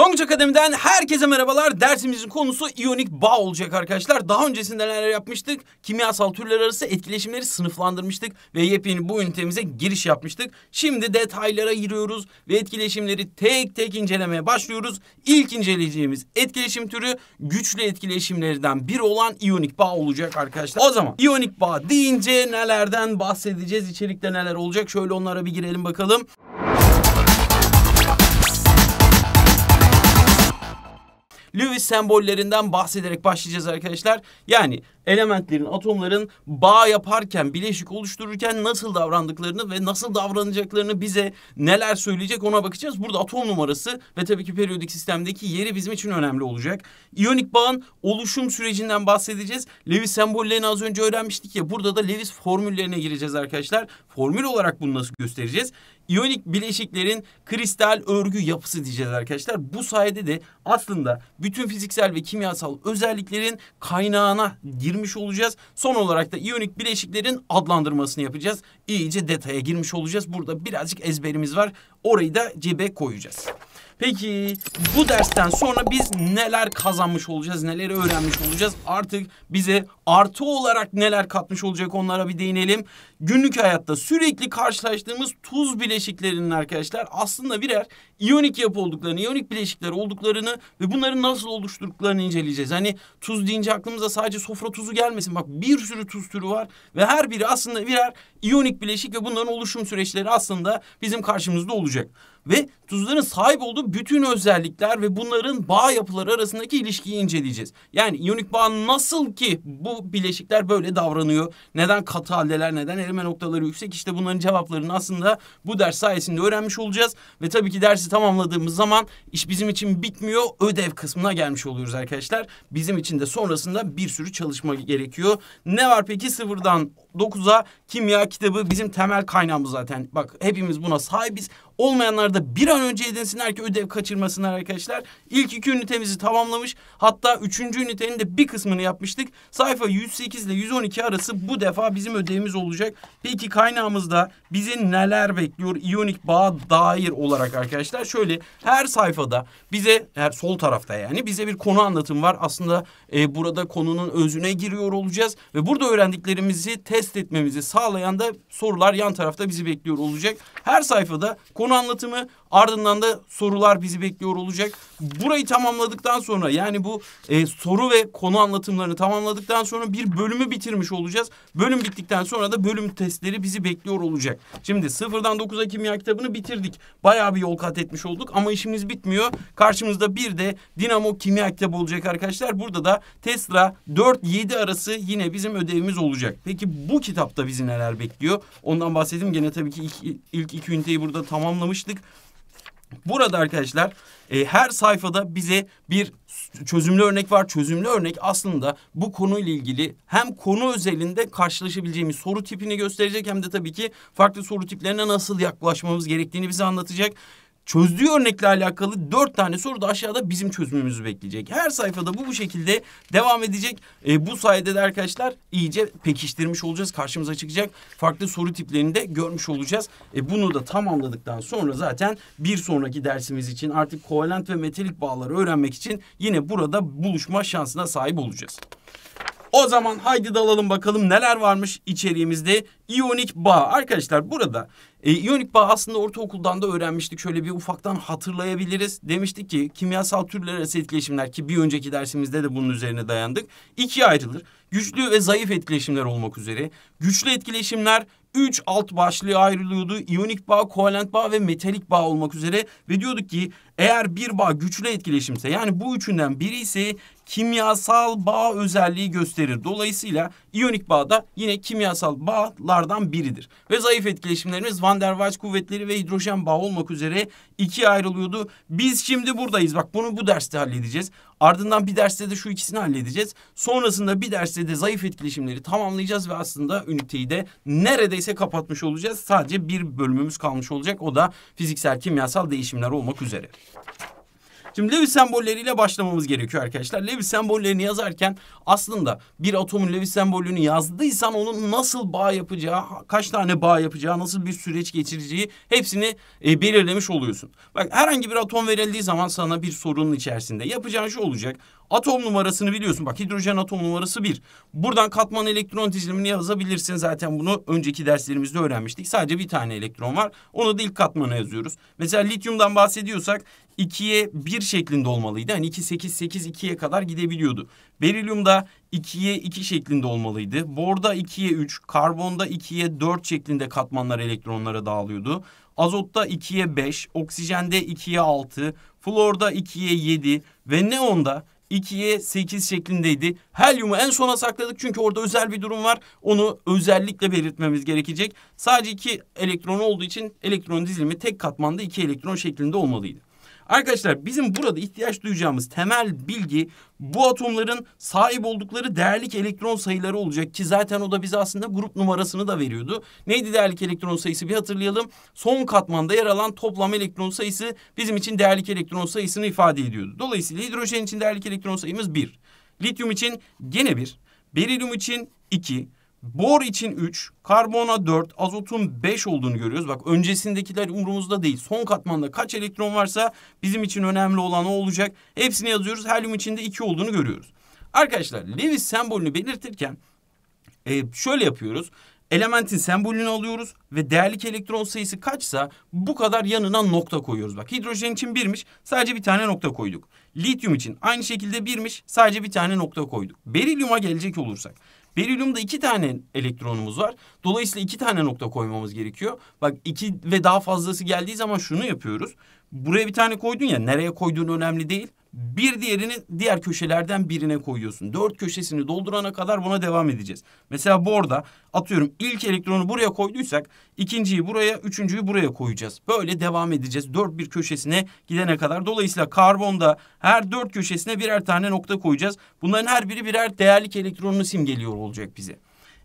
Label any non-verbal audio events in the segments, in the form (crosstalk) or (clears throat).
Tonguç Akademi'den herkese merhabalar. Dersimizin konusu iyonik bağ olacak arkadaşlar. Daha öncesinde neler yapmıştık? Kimyasal türler arası etkileşimleri sınıflandırmıştık ve yepyeni bu ünitemize giriş yapmıştık. Şimdi detaylara giriyoruz ve etkileşimleri tek tek incelemeye başlıyoruz. İlk inceleyeceğimiz etkileşim türü güçlü etkileşimlerden biri olan iyonik bağ olacak arkadaşlar. O zaman iyonik bağ deyince nelerden bahsedeceğiz? İçerikte neler olacak? Şöyle onlara bir girelim bakalım. Lewis sembollerinden bahsederek başlayacağız arkadaşlar. Yani elementlerin, atomların bağ yaparken, bileşik oluştururken nasıl davrandıklarını ve nasıl davranacaklarını bize neler söyleyecek ona bakacağız. Burada atom numarası ve tabii ki periyodik sistemdeki yeri bizim için önemli olacak. İyonik bağın oluşum sürecinden bahsedeceğiz. Lewis sembollerini az önce öğrenmiştik ya. Burada da Lewis formüllerine gireceğiz arkadaşlar. Formül olarak bunu nasıl göstereceğiz? İyonik bileşiklerin kristal örgü yapısı diyeceğiz arkadaşlar. Bu sayede de aslında bütün fiziksel ve kimyasal özelliklerin kaynağına girmiş olacağız. Son olarak da iyonik bileşiklerin adlandırmasını yapacağız. İyice detaya girmiş olacağız. Burada birazcık ezberimiz var. Orayı da cebe koyacağız. Peki bu dersten sonra biz neler kazanmış olacağız, neleri öğrenmiş olacağız? Artık bize artı olarak neler katmış olacak onlara bir değinelim. Günlük hayatta sürekli karşılaştığımız tuz bileşiklerinin arkadaşlar aslında birer iyonik yapı olduklarını, iyonik bileşikler olduklarını ve bunların nasıl oluşturduklarını inceleyeceğiz. Hani tuz deyince aklımıza sadece sofra tuzu gelmesin. Bak bir sürü tuz türü var ve her biri aslında birer iyonik bileşik ve bunların oluşum süreçleri aslında bizim karşımızda olacak ve tuzların sahip olduğu bütün özellikler ve bunların bağ yapıları arasındaki ilişkiyi inceleyeceğiz. Yani iyonik bağ nasıl ki bu bileşikler böyle davranıyor? Neden katı haldeler, neden erime noktaları yüksek? İşte bunların cevaplarını aslında bu ders sayesinde öğrenmiş olacağız. Ve tabii ki dersi tamamladığımız zaman iş bizim için bitmiyor. Ödev kısmına gelmiş oluyoruz arkadaşlar. Bizim için de sonrasında bir sürü çalışma gerekiyor. Ne var peki sıfırdan 9'a kimya kitabı bizim temel kaynağımız zaten. Bak hepimiz buna sahibiz. Olmayanlar da bir an önce edinsinler ki ödev kaçırmasınlar arkadaşlar. İlk iki ünitemizi tamamlamış. Hatta üçüncü ünitenin de bir kısmını yapmıştık. Sayfa 108 ile 112 arası bu defa bizim ödevimiz olacak. Peki kaynağımızda bizi neler bekliyor iyonik bağ dair olarak arkadaşlar? Şöyle her sayfada bize her sol tarafta yani bize bir konu anlatım var. Aslında e, burada konunun özüne giriyor olacağız ve burada öğrendiklerimizi test etmemizi sağlayan da sorular yan tarafta bizi bekliyor olacak. Her sayfada konu anlatımı ardından da sorular bizi bekliyor olacak. Burayı tamamladıktan sonra yani bu e, soru ve konu anlatımlarını tamamladıktan sonra bir bölümü bitirmiş olacağız. Bölüm bittikten sonra da bölüm testleri bizi bekliyor olacak. Şimdi sıfırdan 9'a kimya kitabını bitirdik. Bayağı bir yol kat etmiş olduk ama işimiz bitmiyor. Karşımızda bir de Dinamo kimya kitabı olacak arkadaşlar. Burada da Tesla 4-7 arası yine bizim ödevimiz olacak. Peki bu kitapta bizi neler bekliyor? Ondan bahsedeyim. Gene tabii ki ilk, ilk iki üniteyi burada tamamlamıştık. Burada arkadaşlar e, her sayfada bize bir çözümlü örnek var. Çözümlü örnek aslında bu konuyla ilgili hem konu özelinde karşılaşabileceğimiz soru tipini gösterecek hem de tabii ki farklı soru tiplerine nasıl yaklaşmamız gerektiğini bize anlatacak çözdüğü örnekle alakalı dört tane soru da aşağıda bizim çözümümüzü bekleyecek. Her sayfada bu bu şekilde devam edecek. E, bu sayede de arkadaşlar iyice pekiştirmiş olacağız. Karşımıza çıkacak farklı soru tiplerini de görmüş olacağız. E, bunu da tamamladıktan sonra zaten bir sonraki dersimiz için artık kovalent ve metalik bağları öğrenmek için yine burada buluşma şansına sahip olacağız. O zaman haydi dalalım bakalım neler varmış içeriğimizde. İyonik bağ. Arkadaşlar burada e, iyonik bağ aslında ortaokuldan da öğrenmiştik. Şöyle bir ufaktan hatırlayabiliriz. Demiştik ki kimyasal türler arası etkileşimler ki bir önceki dersimizde de bunun üzerine dayandık. İkiye ayrılır. Güçlü ve zayıf etkileşimler olmak üzere. Güçlü etkileşimler üç alt başlığı ayrılıyordu. İyonik bağ, kovalent bağ ve metalik bağ olmak üzere. Ve diyorduk ki eğer bir bağ güçlü etkileşimse yani bu üçünden biri ise kimyasal bağ özelliği gösterir. Dolayısıyla iyonik bağ da yine kimyasal bağlardan biridir. Ve zayıf etkileşimlerimiz Van der Waals kuvvetleri ve hidrojen bağ olmak üzere ikiye ayrılıyordu. Biz şimdi buradayız. Bak bunu bu derste halledeceğiz. Ardından bir derste de şu ikisini halledeceğiz. Sonrasında bir derste de zayıf etkileşimleri tamamlayacağız ve aslında üniteyi de neredeyse kapatmış olacağız. Sadece bir bölümümüz kalmış olacak. O da fiziksel kimyasal değişimler olmak üzere. Şimdi Lewis sembolleriyle başlamamız gerekiyor arkadaşlar. Lewis sembollerini yazarken aslında bir atomun Lewis sembolünü yazdıysan onun nasıl bağ yapacağı, kaç tane bağ yapacağı, nasıl bir süreç geçireceği hepsini e, belirlemiş oluyorsun. Bak herhangi bir atom verildiği zaman sana bir sorunun içerisinde yapacağın şu olacak. Atom numarasını biliyorsun. Bak hidrojen atom numarası bir. Buradan katman elektron dizilimini yazabilirsin. Zaten bunu önceki derslerimizde öğrenmiştik. Sadece bir tane elektron var. Onu da ilk katmana yazıyoruz. Mesela lityumdan bahsediyorsak 2'ye 1 şeklinde olmalıydı. Yani 2, 8, 8, 2'ye kadar gidebiliyordu. Berilyumda 2'ye 2 şeklinde olmalıydı. Borda 2'ye 3, karbonda 2'ye 4 şeklinde katmanlar elektronlara dağılıyordu. Azotta 2'ye 5, oksijende 2'ye 6, florda 2'ye 7 ve neonda 2'ye 8 şeklindeydi. Helyumu en sona sakladık çünkü orada özel bir durum var. Onu özellikle belirtmemiz gerekecek. Sadece iki elektron olduğu için elektron dizilimi tek katmanda iki elektron şeklinde olmalıydı. Arkadaşlar bizim burada ihtiyaç duyacağımız temel bilgi bu atomların sahip oldukları değerlik elektron sayıları olacak ki zaten o da bize aslında grup numarasını da veriyordu. Neydi değerlik elektron sayısı bir hatırlayalım. Son katmanda yer alan toplam elektron sayısı bizim için değerlik elektron sayısını ifade ediyordu. Dolayısıyla hidrojen için değerlik elektron sayımız bir. Lityum için gene bir. Berilyum için iki. Bor için 3, karbona 4, azotun 5 olduğunu görüyoruz. Bak öncesindekiler umurumuzda değil. Son katmanda kaç elektron varsa bizim için önemli olan o olacak. Hepsini yazıyoruz. Helyum için de 2 olduğunu görüyoruz. Arkadaşlar Lewis sembolünü belirtirken e, şöyle yapıyoruz. Elementin sembolünü alıyoruz ve değerlik elektron sayısı kaçsa bu kadar yanına nokta koyuyoruz. Bak hidrojen için birmiş sadece bir tane nokta koyduk. Lityum için aynı şekilde birmiş sadece bir tane nokta koyduk. Berilyuma gelecek olursak Berilyumda iki tane elektronumuz var. Dolayısıyla iki tane nokta koymamız gerekiyor. Bak iki ve daha fazlası geldiği zaman şunu yapıyoruz. Buraya bir tane koydun ya nereye koyduğun önemli değil. Bir diğerini diğer köşelerden birine koyuyorsun. Dört köşesini doldurana kadar buna devam edeceğiz. Mesela bu orada atıyorum ilk elektronu buraya koyduysak ikinciyi buraya, üçüncüyü buraya koyacağız. Böyle devam edeceğiz. Dört bir köşesine gidene kadar. Dolayısıyla karbonda her dört köşesine birer tane nokta koyacağız. Bunların her biri birer değerlik elektronunu simgeliyor olacak bize.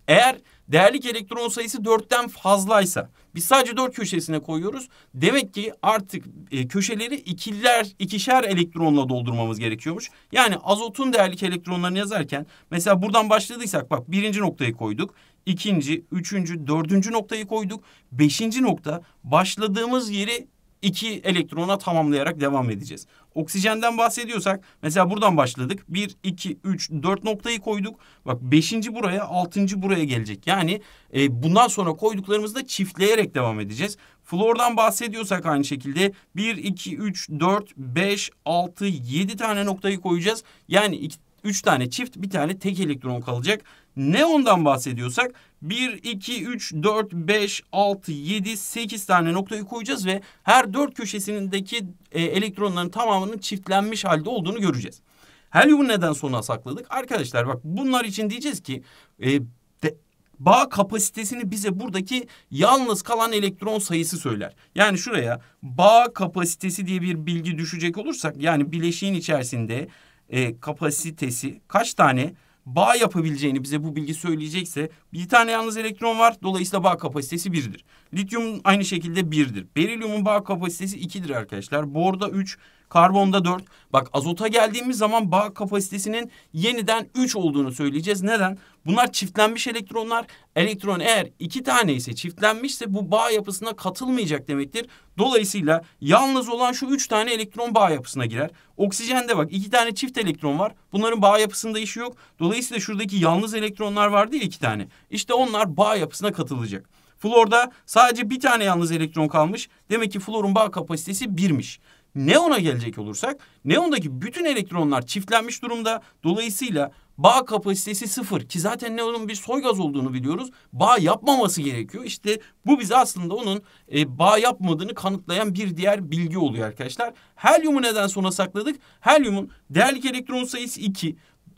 Eğer değerlik elektron sayısı dörtten fazlaysa biz sadece dört köşesine koyuyoruz. Demek ki artık e, köşeleri ikiler, ikişer elektronla doldurmamız gerekiyormuş. Yani azotun değerlik elektronlarını yazarken mesela buradan başladıysak bak birinci noktayı koyduk. ikinci, üçüncü, dördüncü noktayı koyduk. Beşinci nokta başladığımız yeri iki elektrona tamamlayarak devam edeceğiz. Oksijenden bahsediyorsak mesela buradan başladık. Bir, iki, üç, dört noktayı koyduk. Bak beşinci buraya, altıncı buraya gelecek. Yani e, bundan sonra koyduklarımızda çiftleyerek devam edeceğiz. Flordan bahsediyorsak aynı şekilde bir, iki, üç, dört, beş, altı, yedi tane noktayı koyacağız. Yani iki, üç tane çift, bir tane tek elektron kalacak. Neondan bahsediyorsak 1, 2, 3, 4, 5, 6, 7, 8 tane noktayı koyacağız ve her dört köşesindeki e, elektronların tamamının çiftlenmiş halde olduğunu göreceğiz. Helyumu neden sona sakladık? Arkadaşlar bak bunlar için diyeceğiz ki e, de, bağ kapasitesini bize buradaki yalnız kalan elektron sayısı söyler. Yani şuraya bağ kapasitesi diye bir bilgi düşecek olursak yani bileşiğin içerisinde e, kapasitesi kaç tane bağ yapabileceğini bize bu bilgi söyleyecekse bir tane yalnız elektron var. Dolayısıyla bağ kapasitesi birdir. Lityum aynı şekilde birdir. Berilyumun bağ kapasitesi ikidir arkadaşlar. Borda üç, karbonda dört. Bak azota geldiğimiz zaman bağ kapasitesinin yeniden üç olduğunu söyleyeceğiz. Neden? Bunlar çiftlenmiş elektronlar. Elektron eğer iki tane ise çiftlenmişse bu bağ yapısına katılmayacak demektir. Dolayısıyla yalnız olan şu üç tane elektron bağ yapısına girer. Oksijende bak iki tane çift elektron var. Bunların bağ yapısında işi yok. Dolayısıyla şuradaki yalnız elektronlar vardı ya iki tane. İşte onlar bağ yapısına katılacak. Florda sadece bir tane yalnız elektron kalmış. Demek ki florun bağ kapasitesi birmiş. Neon'a gelecek olursak neondaki bütün elektronlar çiftlenmiş durumda. Dolayısıyla bağ kapasitesi sıfır ki zaten neonun bir soy gaz olduğunu biliyoruz. Bağ yapmaması gerekiyor. İşte bu bize aslında onun e, bağ yapmadığını kanıtlayan bir diğer bilgi oluyor arkadaşlar. Helyumu neden sona sakladık? Helyumun değerlik elektron sayısı iki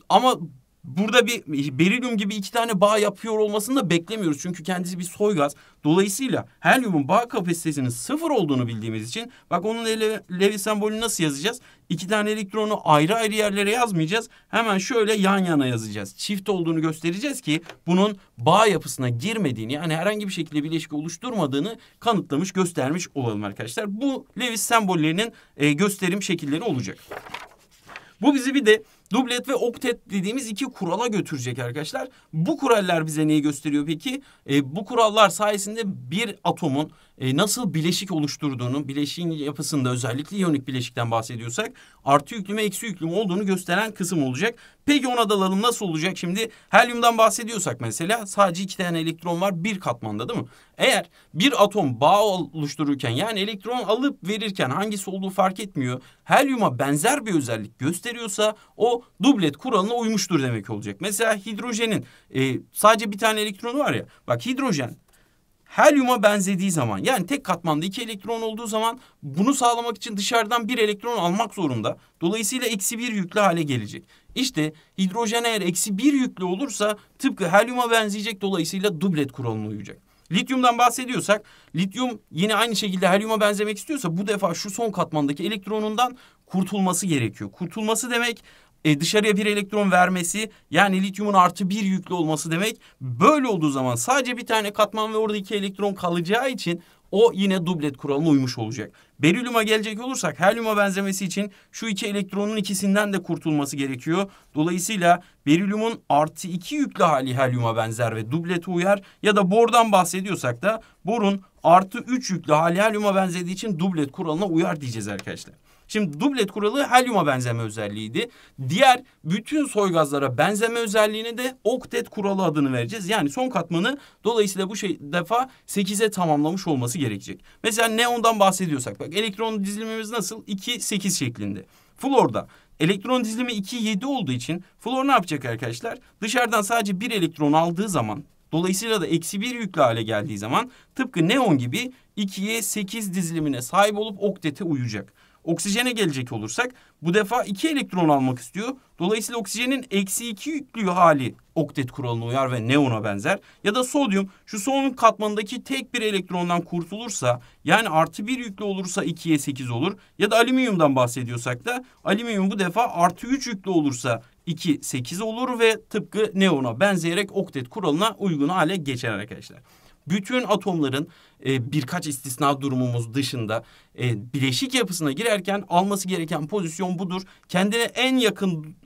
ama burada bir berilyum gibi iki tane bağ yapıyor olmasını da beklemiyoruz. Çünkü kendisi bir soy gaz. Dolayısıyla helyumun bağ kapasitesinin sıfır olduğunu bildiğimiz için bak onun Le Lewis sembolünü nasıl yazacağız? İki tane elektronu ayrı ayrı yerlere yazmayacağız. Hemen şöyle yan yana yazacağız. Çift olduğunu göstereceğiz ki bunun bağ yapısına girmediğini yani herhangi bir şekilde bileşik oluşturmadığını kanıtlamış göstermiş olalım arkadaşlar. Bu Lewis sembollerinin e, gösterim şekilleri olacak. Bu bizi bir de dublet ve oktet dediğimiz iki kurala götürecek arkadaşlar. Bu kurallar bize neyi gösteriyor peki? E, bu kurallar sayesinde bir atomun e, nasıl bileşik oluşturduğunu, bileşiğin yapısında özellikle iyonik bileşikten bahsediyorsak artı yüklü mü eksi yüklü olduğunu gösteren kısım olacak. Peki ona dalalım nasıl olacak şimdi? Helyumdan bahsediyorsak mesela sadece iki tane elektron var bir katmanda değil mi? Eğer bir atom bağ oluştururken yani elektron alıp verirken hangisi olduğu fark etmiyor. Helyuma benzer bir özellik gösteriyorsa o dublet kuralına uymuştur demek olacak. Mesela hidrojenin e, sadece bir tane elektronu var ya. Bak hidrojen helyuma benzediği zaman yani tek katmanda iki elektron olduğu zaman bunu sağlamak için dışarıdan bir elektron almak zorunda. Dolayısıyla eksi bir yüklü hale gelecek. İşte hidrojen eğer eksi bir yüklü olursa tıpkı helyuma benzeyecek dolayısıyla dublet kuralına uyacak. Lityumdan bahsediyorsak lityum yine aynı şekilde helyuma benzemek istiyorsa bu defa şu son katmandaki elektronundan kurtulması gerekiyor. Kurtulması demek e, dışarıya bir elektron vermesi yani lityumun artı bir yüklü olması demek. Böyle olduğu zaman sadece bir tane katman ve orada iki elektron kalacağı için o yine dublet kuralına uymuş olacak. Berilyuma gelecek olursak helyuma benzemesi için şu iki elektronun ikisinden de kurtulması gerekiyor. Dolayısıyla berilyumun artı iki yüklü hali helyuma benzer ve dublete uyar. Ya da bordan bahsediyorsak da borun artı üç yüklü hali helyuma benzediği için dublet kuralına uyar diyeceğiz arkadaşlar. Şimdi dublet kuralı helyuma benzeme özelliğiydi. Diğer bütün soy gazlara benzeme özelliğine de oktet kuralı adını vereceğiz. Yani son katmanı dolayısıyla bu şey defa 8'e tamamlamış olması gerekecek. Mesela neondan bahsediyorsak bak elektron dizilimimiz nasıl? 2 8 şeklinde. Florda elektron dizilimi 2 7 olduğu için flor ne yapacak arkadaşlar? Dışarıdan sadece bir elektron aldığı zaman Dolayısıyla da eksi bir yüklü hale geldiği zaman tıpkı neon gibi 2'ye 8 dizilimine sahip olup oktete uyacak. Oksijene gelecek olursak bu defa iki elektron almak istiyor. Dolayısıyla oksijenin eksi iki yüklü hali oktet kuralına uyar ve neona benzer. Ya da sodyum şu son katmanındaki tek bir elektrondan kurtulursa yani artı bir yüklü olursa ikiye sekiz olur. Ya da alüminyumdan bahsediyorsak da alüminyum bu defa artı üç yüklü olursa 2 8 olur ve tıpkı neona benzeyerek oktet kuralına uygun hale geçer arkadaşlar bütün atomların e, birkaç istisna durumumuz dışında e, bileşik yapısına girerken alması gereken pozisyon budur. Kendine en yakın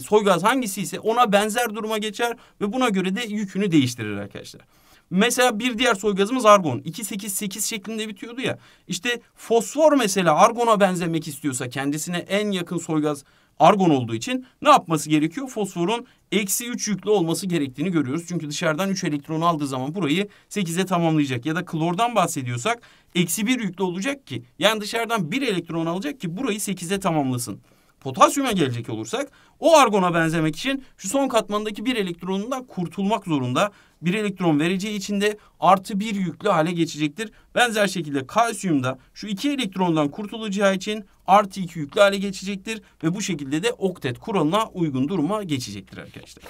soy gaz hangisi ise ona benzer duruma geçer ve buna göre de yükünü değiştirir arkadaşlar. Mesela bir diğer soy gazımız argon. 2-8-8 şeklinde bitiyordu ya. İşte fosfor mesela argona benzemek istiyorsa kendisine en yakın soy gaz argon olduğu için ne yapması gerekiyor? Fosforun eksi üç yüklü olması gerektiğini görüyoruz. Çünkü dışarıdan üç elektron aldığı zaman burayı sekize tamamlayacak. Ya da klordan bahsediyorsak eksi bir yüklü olacak ki yani dışarıdan bir elektron alacak ki burayı sekize tamamlasın. Potasyuma gelecek olursak o argona benzemek için şu son katmandaki bir elektronundan kurtulmak zorunda. Bir elektron vereceği için de artı bir yüklü hale geçecektir. Benzer şekilde kalsiyumda şu iki elektrondan kurtulacağı için artı iki yüklü hale geçecektir. Ve bu şekilde de oktet kuralına uygun duruma geçecektir arkadaşlar.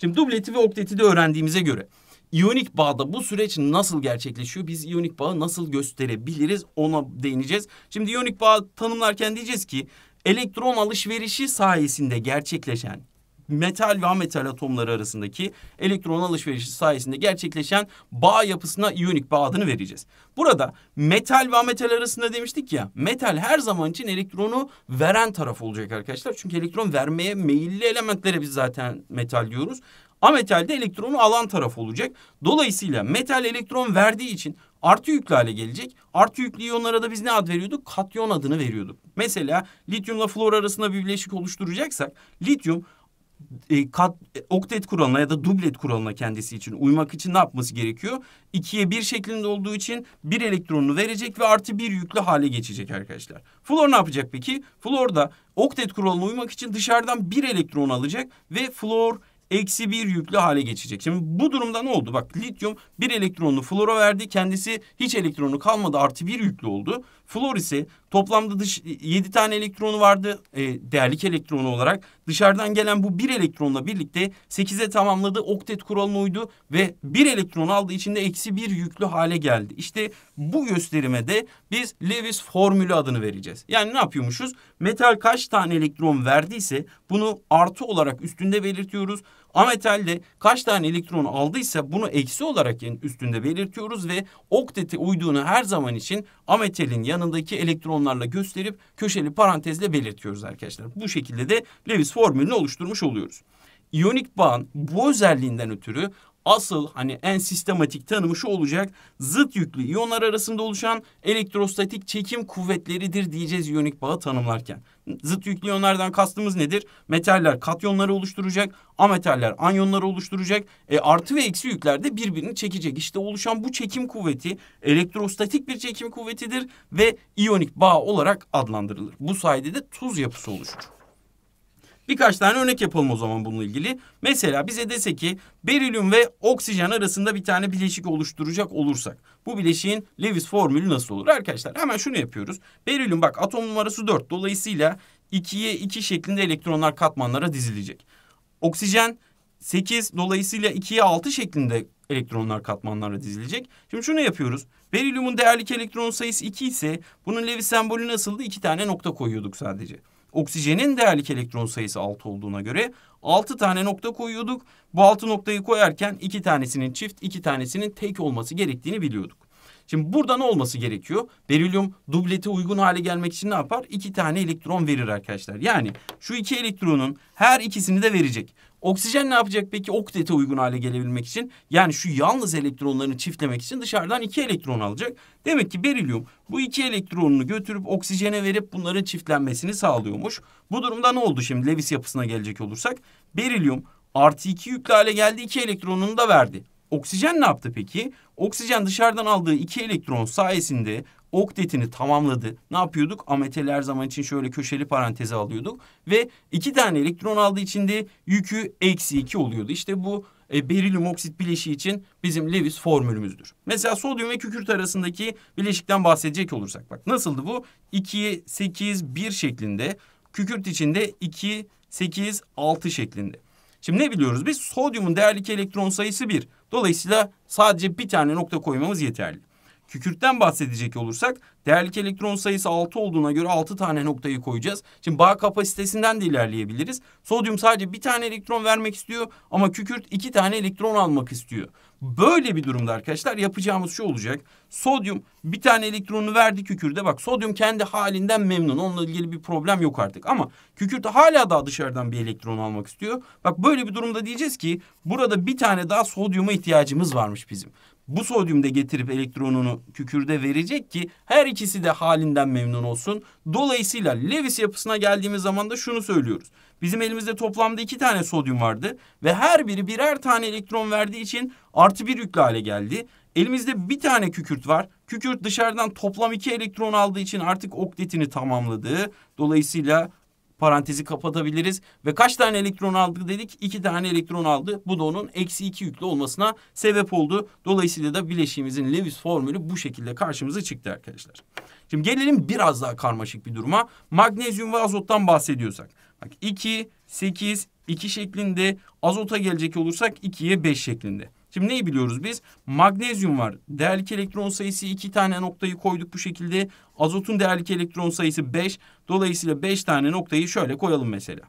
Şimdi dubleti ve okteti de öğrendiğimize göre İyonik bağda bu süreç nasıl gerçekleşiyor? Biz iyonik bağı nasıl gösterebiliriz? Ona değineceğiz. Şimdi iyonik bağı tanımlarken diyeceğiz ki elektron alışverişi sayesinde gerçekleşen metal ve ametal atomları arasındaki elektron alışverişi sayesinde gerçekleşen bağ yapısına iyonik bağ adını vereceğiz. Burada metal ve ametal arasında demiştik ya metal her zaman için elektronu veren taraf olacak arkadaşlar. Çünkü elektron vermeye meyilli elementlere biz zaten metal diyoruz. Ametal de elektronu alan taraf olacak. Dolayısıyla metal elektron verdiği için artı yüklü hale gelecek. Artı yüklü iyonlara da biz ne ad veriyorduk? Katyon adını veriyorduk. Mesela lityumla flor arasında bir bileşik oluşturacaksak lityum e, kat, e, oktet kuralına ya da dublet kuralına kendisi için uymak için ne yapması gerekiyor? İkiye bir şeklinde olduğu için bir elektronunu verecek ve artı bir yüklü hale geçecek arkadaşlar. Flor ne yapacak peki? Flor da oktet kuralına uymak için dışarıdan bir elektron alacak ve flor eksi bir yüklü hale geçecek. Şimdi bu durumda ne oldu? Bak lityum bir elektronunu flora verdi. Kendisi hiç elektronu kalmadı artı bir yüklü oldu. Flor ise toplamda dış 7 tane elektronu vardı e, değerlik elektronu olarak. Dışarıdan gelen bu bir elektronla birlikte 8'e tamamladı. Oktet kuralına uydu ve bir elektron aldığı için de eksi bir yüklü hale geldi. İşte bu gösterime de biz Lewis formülü adını vereceğiz. Yani ne yapıyormuşuz? Metal kaç tane elektron verdiyse bunu artı olarak üstünde belirtiyoruz. Ametalde kaç tane elektron aldıysa bunu eksi olarak üstünde belirtiyoruz ve oktete uyduğunu her zaman için ametalin yanındaki elektronlarla gösterip köşeli parantezle belirtiyoruz arkadaşlar. Bu şekilde de Lewis formülünü oluşturmuş oluyoruz. İyonik bağın bu özelliğinden ötürü asıl hani en sistematik tanımı şu olacak. Zıt yüklü iyonlar arasında oluşan elektrostatik çekim kuvvetleridir diyeceğiz iyonik bağı tanımlarken. Zıt yüklü iyonlardan kastımız nedir? Metaller katyonları oluşturacak, ametaller anyonları oluşturacak. E, artı ve eksi yükler de birbirini çekecek. İşte oluşan bu çekim kuvveti elektrostatik bir çekim kuvvetidir ve iyonik bağ olarak adlandırılır. Bu sayede de tuz yapısı oluşur. Birkaç tane örnek yapalım o zaman bununla ilgili. Mesela bize dese ki berilyum ve oksijen arasında bir tane bileşik oluşturacak olursak. Bu bileşiğin Lewis formülü nasıl olur? Arkadaşlar hemen şunu yapıyoruz. Berilyum bak atom numarası 4. Dolayısıyla 2'ye 2 şeklinde elektronlar katmanlara dizilecek. Oksijen 8 dolayısıyla 2'ye 6 şeklinde elektronlar katmanlara dizilecek. Şimdi şunu yapıyoruz. Berilyumun değerlik elektron sayısı 2 ise bunun Lewis sembolü nasıldı? 2 tane nokta koyuyorduk sadece. Oksijenin değerlik elektron sayısı 6 olduğuna göre 6 tane nokta koyuyorduk. Bu 6 noktayı koyarken 2 tanesinin çift, 2 tanesinin tek olması gerektiğini biliyorduk. Şimdi burada ne olması gerekiyor? Berilyum dublete uygun hale gelmek için ne yapar? İki tane elektron verir arkadaşlar. Yani şu iki elektronun her ikisini de verecek. Oksijen ne yapacak peki oktete uygun hale gelebilmek için? Yani şu yalnız elektronlarını çiftlemek için dışarıdan iki elektron alacak. Demek ki berilyum bu iki elektronunu götürüp oksijene verip bunların çiftlenmesini sağlıyormuş. Bu durumda ne oldu şimdi Lewis yapısına gelecek olursak? Berilyum artı iki yüklü hale geldi iki elektronunu da verdi. Oksijen ne yaptı peki? Oksijen dışarıdan aldığı iki elektron sayesinde oktetini tamamladı. Ne yapıyorduk? Ametal her zaman için şöyle köşeli paranteze alıyorduk. Ve iki tane elektron aldığı için de yükü eksi iki oluyordu. İşte bu e, berilyum oksit bileşiği için bizim Lewis formülümüzdür. Mesela sodyum ve kükürt arasındaki bileşikten bahsedecek olursak bak nasıldı bu? 2, 8, 1 şeklinde. Kükürt içinde 2, 8, 6 şeklinde. Şimdi ne biliyoruz biz? Sodyumun değerlik elektron sayısı 1. Dolayısıyla sadece bir tane nokta koymamız yeterli. Kükürtten bahsedecek olursak değerlik elektron sayısı 6 olduğuna göre 6 tane noktayı koyacağız. Şimdi bağ kapasitesinden de ilerleyebiliriz. Sodyum sadece bir tane elektron vermek istiyor ama kükürt iki tane elektron almak istiyor. Böyle bir durumda arkadaşlar yapacağımız şu olacak. Sodyum bir tane elektronunu verdi kükürde. Bak sodyum kendi halinden memnun. Onunla ilgili bir problem yok artık. Ama kükürt hala daha dışarıdan bir elektron almak istiyor. Bak böyle bir durumda diyeceğiz ki burada bir tane daha sodyuma ihtiyacımız varmış bizim bu sodyum da getirip elektronunu kükürde verecek ki her ikisi de halinden memnun olsun. Dolayısıyla Lewis yapısına geldiğimiz zaman da şunu söylüyoruz. Bizim elimizde toplamda iki tane sodyum vardı ve her biri birer tane elektron verdiği için artı bir yüklü hale geldi. Elimizde bir tane kükürt var. Kükürt dışarıdan toplam iki elektron aldığı için artık oktetini tamamladı. Dolayısıyla parantezi kapatabiliriz. Ve kaç tane elektron aldı dedik? İki tane elektron aldı. Bu da onun eksi iki yüklü olmasına sebep oldu. Dolayısıyla da bileşiğimizin Lewis formülü bu şekilde karşımıza çıktı arkadaşlar. Şimdi gelelim biraz daha karmaşık bir duruma. Magnezyum ve azottan bahsediyorsak. Bak 2, 8, 2 şeklinde azota gelecek olursak 2'ye 5 şeklinde. Şimdi neyi biliyoruz biz? Magnezyum var. Değerlik elektron sayısı iki tane noktayı koyduk bu şekilde. Azotun değerlik elektron sayısı beş. Dolayısıyla beş tane noktayı şöyle koyalım mesela.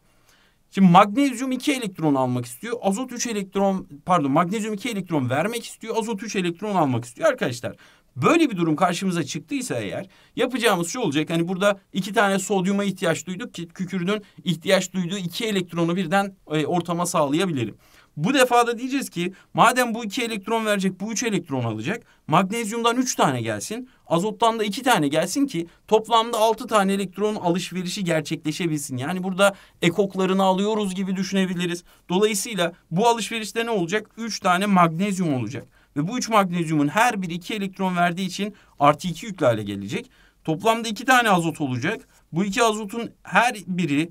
Şimdi magnezyum iki elektron almak istiyor. Azot üç elektron pardon magnezyum iki elektron vermek istiyor. Azot üç elektron almak istiyor arkadaşlar. Böyle bir durum karşımıza çıktıysa eğer yapacağımız şu olacak. Hani burada iki tane sodyuma ihtiyaç duyduk ki kükürdün ihtiyaç duyduğu iki elektronu birden e, ortama sağlayabilirim. Bu defa da diyeceğiz ki madem bu iki elektron verecek bu üç elektron alacak. Magnezyumdan üç tane gelsin. Azottan da iki tane gelsin ki toplamda altı tane elektron alışverişi gerçekleşebilsin. Yani burada ekoklarını alıyoruz gibi düşünebiliriz. Dolayısıyla bu alışverişte ne olacak? Üç tane magnezyum olacak. Ve bu üç magnezyumun her biri iki elektron verdiği için artı iki yüklü hale gelecek. Toplamda iki tane azot olacak. Bu iki azotun her biri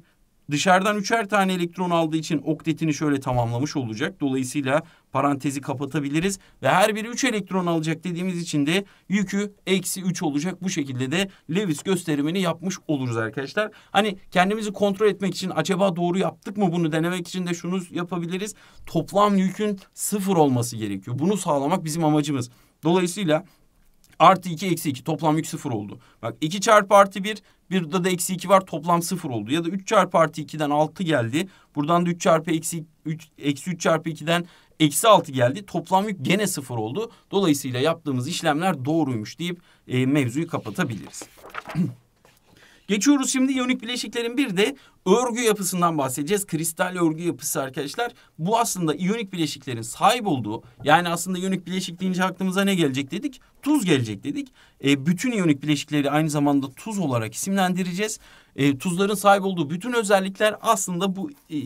dışarıdan üçer tane elektron aldığı için oktetini şöyle tamamlamış olacak. Dolayısıyla parantezi kapatabiliriz ve her biri üç elektron alacak dediğimiz için de yükü eksi üç olacak. Bu şekilde de Lewis gösterimini yapmış oluruz arkadaşlar. Hani kendimizi kontrol etmek için acaba doğru yaptık mı bunu denemek için de şunu yapabiliriz. Toplam yükün sıfır olması gerekiyor. Bunu sağlamak bizim amacımız. Dolayısıyla Artı 2 eksi 2 toplam yük sıfır oldu. Bak 2 çarpı artı 1 bir de eksi 2 var toplam sıfır oldu. Ya da 3 çarpı artı 2'den 6 geldi. Buradan da 3 çarpı eksi 3, eksi 3 çarpı 2'den eksi 6 geldi. Toplam yük gene sıfır oldu. Dolayısıyla yaptığımız işlemler doğruymuş deyip e, mevzuyu kapatabiliriz. (clears throat) Geçiyoruz şimdi iyonik bileşiklerin bir de örgü yapısından bahsedeceğiz. Kristal örgü yapısı arkadaşlar. Bu aslında iyonik bileşiklerin sahip olduğu yani aslında iyonik bileşik deyince aklımıza ne gelecek dedik? Tuz gelecek dedik. E, bütün iyonik bileşikleri aynı zamanda tuz olarak isimlendireceğiz. E, tuzların sahip olduğu bütün özellikler aslında bu e,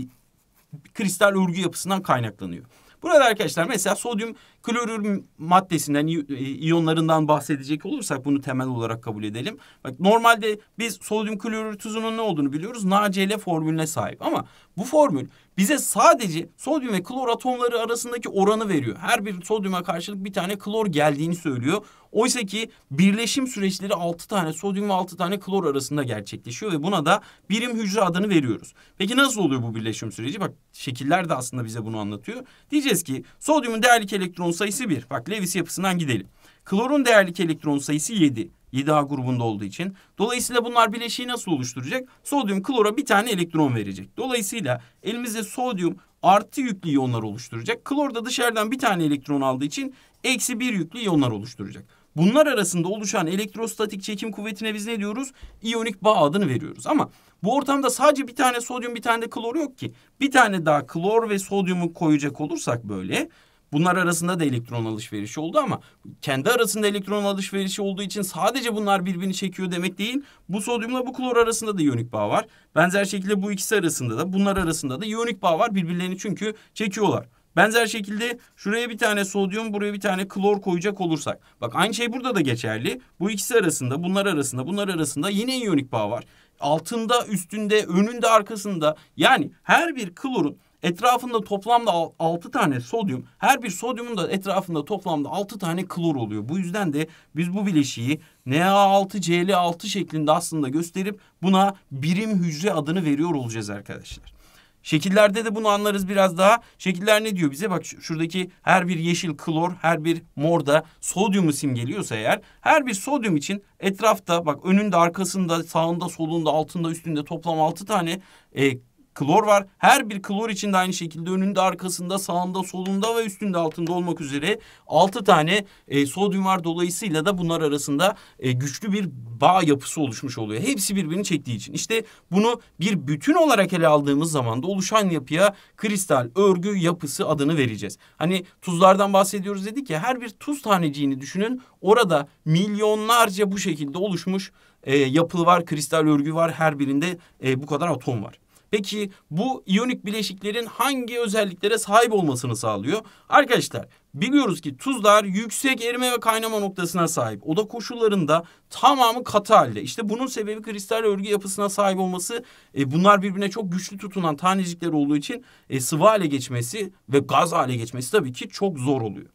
kristal örgü yapısından kaynaklanıyor. Burada arkadaşlar mesela sodyum klorür maddesinden, iyonlarından bahsedecek olursak bunu temel olarak kabul edelim. Bak normalde biz sodyum klorür tuzunun ne olduğunu biliyoruz. NaCl formülüne sahip ama bu formül bize sadece sodyum ve klor atomları arasındaki oranı veriyor. Her bir sodyuma karşılık bir tane klor geldiğini söylüyor. Oysa ki birleşim süreçleri altı tane sodyum ve altı tane klor arasında gerçekleşiyor ve buna da birim hücre adını veriyoruz. Peki nasıl oluyor bu birleşim süreci? Bak şekiller de aslında bize bunu anlatıyor. Diyeceğiz ki sodyumun değerlik elektron sayısı bir. Bak Lewis yapısından gidelim. Klorun değerlik elektron sayısı yedi. 7A grubunda olduğu için. Dolayısıyla bunlar bileşiği nasıl oluşturacak? Sodyum klora bir tane elektron verecek. Dolayısıyla elimizde sodyum artı yüklü iyonlar oluşturacak. Klor da dışarıdan bir tane elektron aldığı için eksi bir yüklü iyonlar oluşturacak. Bunlar arasında oluşan elektrostatik çekim kuvvetine biz ne diyoruz? İyonik bağ adını veriyoruz. Ama bu ortamda sadece bir tane sodyum bir tane de klor yok ki. Bir tane daha klor ve sodyumu koyacak olursak böyle Bunlar arasında da elektron alışverişi oldu ama kendi arasında elektron alışverişi olduğu için sadece bunlar birbirini çekiyor demek değil. Bu sodyumla bu klor arasında da iyonik bağ var. Benzer şekilde bu ikisi arasında da bunlar arasında da iyonik bağ var. Birbirlerini çünkü çekiyorlar. Benzer şekilde şuraya bir tane sodyum, buraya bir tane klor koyacak olursak. Bak aynı şey burada da geçerli. Bu ikisi arasında, bunlar arasında, bunlar arasında yine iyonik bağ var. Altında, üstünde, önünde, arkasında. Yani her bir klorun Etrafında toplamda altı tane sodyum, her bir sodyumun da etrafında toplamda altı tane klor oluyor. Bu yüzden de biz bu bileşiği Na6Cl6 şeklinde aslında gösterip buna birim hücre adını veriyor olacağız arkadaşlar. Şekillerde de bunu anlarız biraz daha. Şekiller ne diyor bize? Bak şuradaki her bir yeşil klor, her bir mor da sodyumu simgeliyorsa eğer her bir sodyum için etrafta bak önünde, arkasında, sağında, solunda, altında, üstünde toplam altı tane e, klor var. Her bir klor için de aynı şekilde önünde, arkasında, sağında, solunda ve üstünde, altında olmak üzere altı tane e, sodyum var. Dolayısıyla da bunlar arasında e, güçlü bir bağ yapısı oluşmuş oluyor. Hepsi birbirini çektiği için. İşte bunu bir bütün olarak ele aldığımız zaman da oluşan yapıya kristal örgü yapısı adını vereceğiz. Hani tuzlardan bahsediyoruz dedik ya her bir tuz taneciğini düşünün. Orada milyonlarca bu şekilde oluşmuş e, yapı var, kristal örgü var. Her birinde e, bu kadar atom var. Peki bu iyonik bileşiklerin hangi özelliklere sahip olmasını sağlıyor? Arkadaşlar biliyoruz ki tuzlar yüksek erime ve kaynama noktasına sahip. Oda koşullarında tamamı katı halde. İşte bunun sebebi kristal örgü yapısına sahip olması. E, bunlar birbirine çok güçlü tutunan tanecikler olduğu için e, sıvı hale geçmesi ve gaz hale geçmesi tabii ki çok zor oluyor.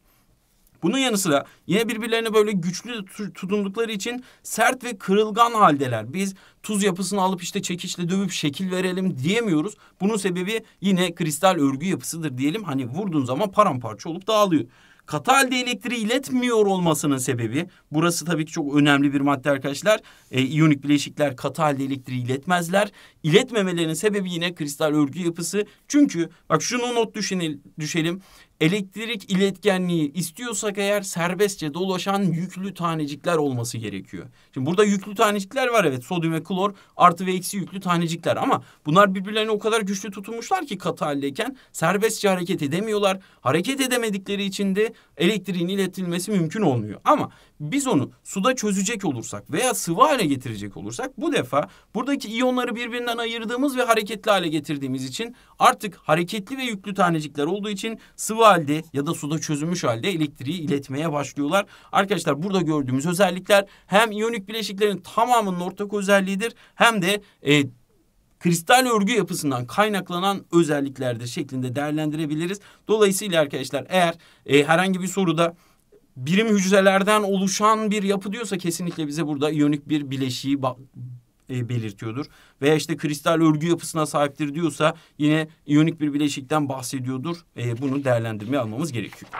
Bunun yanı sıra yine birbirlerine böyle güçlü tutundukları için sert ve kırılgan haldeler. Biz tuz yapısını alıp işte çekiçle dövüp şekil verelim diyemiyoruz. Bunun sebebi yine kristal örgü yapısıdır diyelim. Hani vurduğun zaman paramparça olup dağılıyor. Katı halde elektriği iletmiyor olmasının sebebi, burası tabii ki çok önemli bir madde arkadaşlar. E, iyonik bileşikler katı halde elektriği iletmezler. İletmemelerinin sebebi yine kristal örgü yapısı. Çünkü bak şunu not düşelim. düşelim elektrik iletkenliği istiyorsak eğer serbestçe dolaşan yüklü tanecikler olması gerekiyor. Şimdi burada yüklü tanecikler var evet sodyum ve klor artı ve eksi yüklü tanecikler ama bunlar birbirlerine o kadar güçlü tutunmuşlar ki katı haldeyken serbestçe hareket edemiyorlar. Hareket edemedikleri için de elektriğin iletilmesi mümkün olmuyor. Ama biz onu suda çözecek olursak veya sıvı hale getirecek olursak bu defa buradaki iyonları birbirinden ayırdığımız ve hareketli hale getirdiğimiz için artık hareketli ve yüklü tanecikler olduğu için sıvı halde ya da suda çözülmüş halde elektriği iletmeye başlıyorlar. Arkadaşlar burada gördüğümüz özellikler hem iyonik bileşiklerin tamamının ortak özelliğidir hem de e, kristal örgü yapısından kaynaklanan özelliklerdir şeklinde değerlendirebiliriz. Dolayısıyla arkadaşlar eğer e, herhangi bir soruda birim hücrelerden oluşan bir yapı diyorsa kesinlikle bize burada iyonik bir bileşiği e, belirtiyordur. Veya işte kristal örgü yapısına sahiptir diyorsa yine iyonik bir bileşikten bahsediyordur. E, bunu değerlendirmeye almamız gerekiyor.